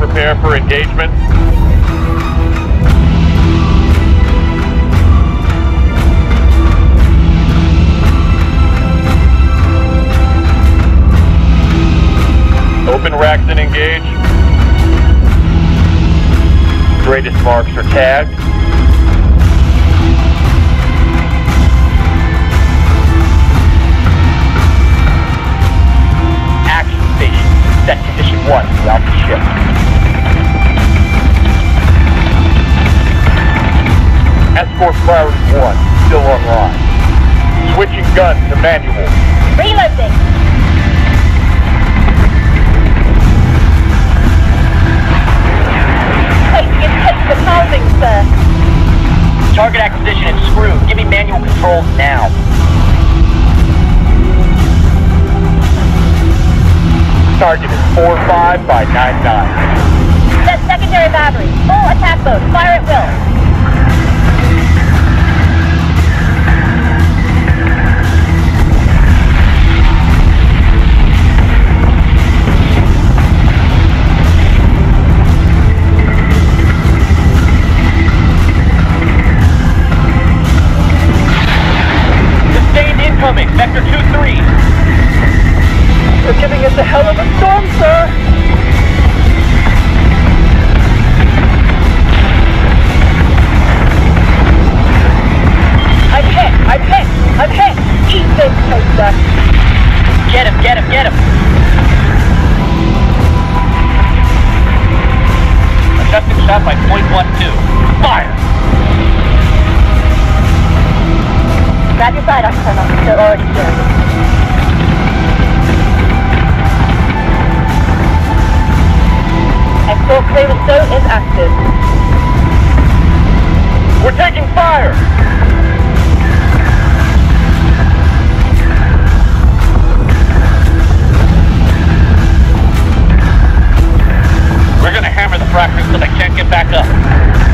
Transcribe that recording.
prepare for engagement. Open racks and engage. Greatest marks are tagged. Escort priority one, still online. Switching gun to manual. Reloading. Taking and take the housing, sir. Target acquisition is screwed. Give me manual controls now. Target is 4-5 by 9-9. 223. You're giving us a hell of a storm, sir! I'm hit! I'm hit! Eat this! Get him, get him, get him! Adjusting shot by Fire! Grab your side, I'm Escort clear zone is active. We're taking fire! We're gonna hammer the fractors so they can't get back up.